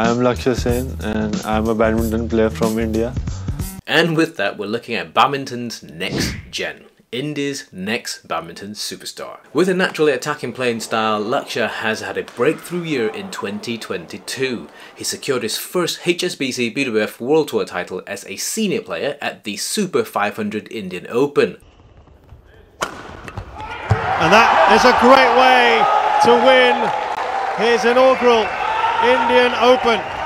I'm Lakshya Sen and I'm a badminton player from India. And with that, we're looking at badminton's next gen. India's next badminton superstar. With a naturally attacking playing style, Lakshya has had a breakthrough year in 2022. He secured his first HSBC BWF World Tour title as a senior player at the Super 500 Indian Open. And that is a great way to win his inaugural Indian Open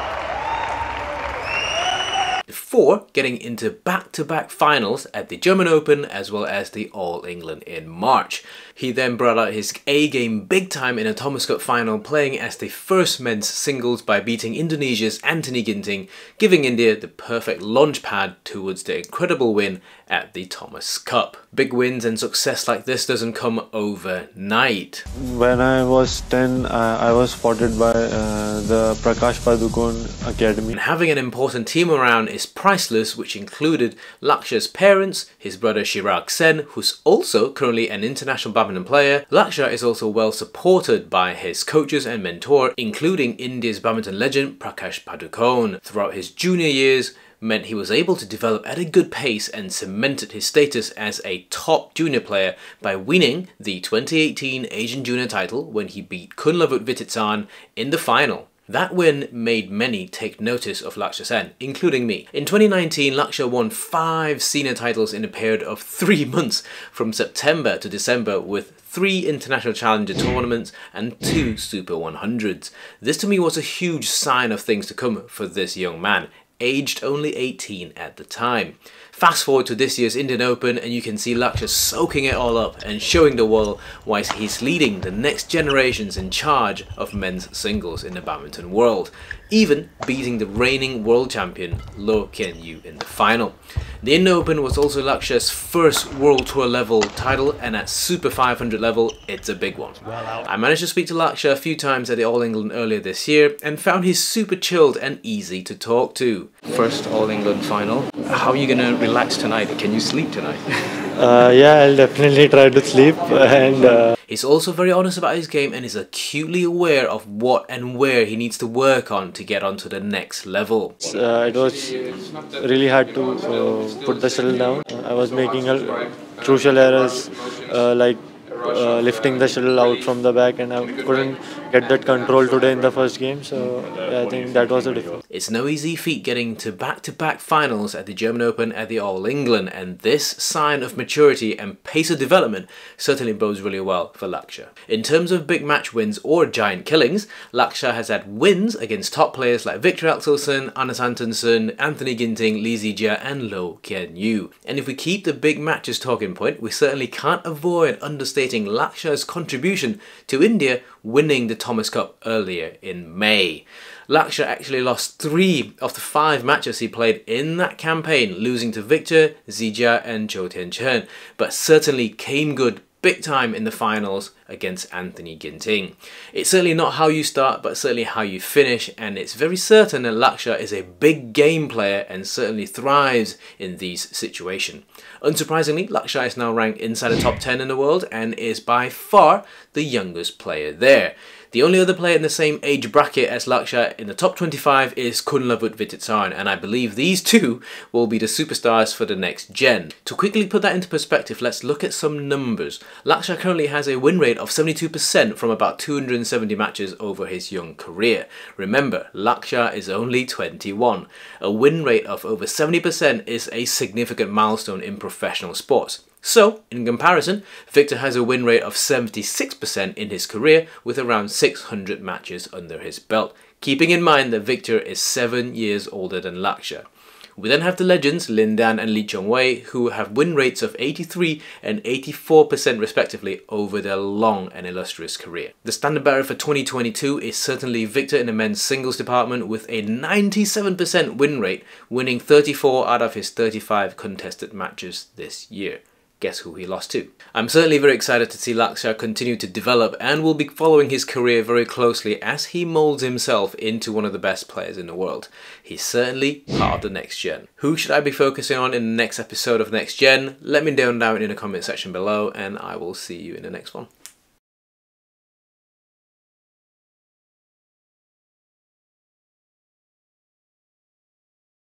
before getting into back-to-back -back finals at the German Open as well as the All England in March. He then brought out his A game big time in a Thomas Cup final playing as the first men's singles by beating Indonesia's Anthony Ginting, giving India the perfect launch pad towards the incredible win at the Thomas Cup. Big wins and success like this doesn't come overnight. When I was 10, uh, I was spotted by uh, the Prakash Padukone Academy. And having an important team around is priceless, which included Lakshya's parents, his brother Chirag Sen, who's also currently an international badminton player. Lakshya is also well supported by his coaches and mentor, including India's badminton legend Prakash Padukone. Throughout his junior years, meant he was able to develop at a good pace and cemented his status as a top junior player by winning the 2018 Asian Junior title when he beat Kunlavut Vitidsarn in the final. That win made many take notice of Lakshya Sen, including me. In 2019, Lakshya won five senior titles in a period of three months, from September to December, with three international challenger tournaments and two Super 100s. This to me was a huge sign of things to come for this young man aged only 18 at the time. Fast forward to this year's Indian Open and you can see Lakshya soaking it all up and showing the world why he's leading the next generations in charge of men's singles in the badminton world, even beating the reigning world champion Loh Kean Yew in the final. The Indian Open was also Lakshya's first World Tour level title and at Super 500 level, it's a big one. I managed to speak to Lakshya a few times at the All England earlier this year and found he's super chilled and easy to talk to. First All England final. How are you going to relax tonight? Can you sleep tonight? uh, yeah, I'll definitely try to sleep and... Uh... He's also very honest about his game and is acutely aware of what and where he needs to work on to get onto the next level. Uh, it was really hard to uh, put the shuttle down. I was making a crucial errors uh, like uh, lifting the shuttle out from the back and I couldn't get that control today in the first game so I think that was the difference. It's no easy feat getting to back-to-back -back finals at the German Open at the All England and this sign of maturity and pace of development certainly bodes really well for Lakshya. In terms of big match wins or giant killings, Lakshya has had wins against top players like Viktor Axelsen, Anders Antonsen, Anthony Ginting, Lee Zii Jia and Loh Kean Yew. And if we keep the big matches talking point, we certainly can't avoid understating Lakshya's contribution to India winning the Thomas Cup earlier in May. Lakshya actually lost three of the five matches he played in that campaign, losing to Viktor, Zijia and Chou Tien-chen, but certainly came good big time in the finals against Anthony Ginting. It's certainly not how you start, but certainly how you finish, and it's very certain that Lakshya is a big game player and certainly thrives in these situations. Unsurprisingly, Lakshya is now ranked inside the top 10 in the world and is by far the youngest player there. The only other player in the same age bracket as Lakshya in the top 25 is Kunlavut Vitidsarn, and I believe these two will be the superstars for the next gen. To quickly put that into perspective, let's look at some numbers. Lakshya currently has a win rate of 72% from about 270 matches over his young career. Remember, Lakshya is only 21. A win rate of over 70% is a significant milestone in professional sports. So, in comparison, Viktor has a win rate of 76% in his career with around 600 matches under his belt, keeping in mind that Viktor is 7 years older than Lakshya. We then have the legends Lin Dan and Lee Chong Wei who have win rates of 83 and 84% respectively over their long and illustrious career. The standard bearer for 2022 is certainly Viktor in the men's singles department with a 97% win rate, winning 34 out of his 35 contested matches this year guess who he lost to. I'm certainly very excited to see Lakshya continue to develop and will be following his career very closely as he moulds himself into one of the best players in the world. He's certainly part of the next gen. Who should I be focusing on in the next episode of Next Gen? Let me know down in the comment section below and I will see you in the next one.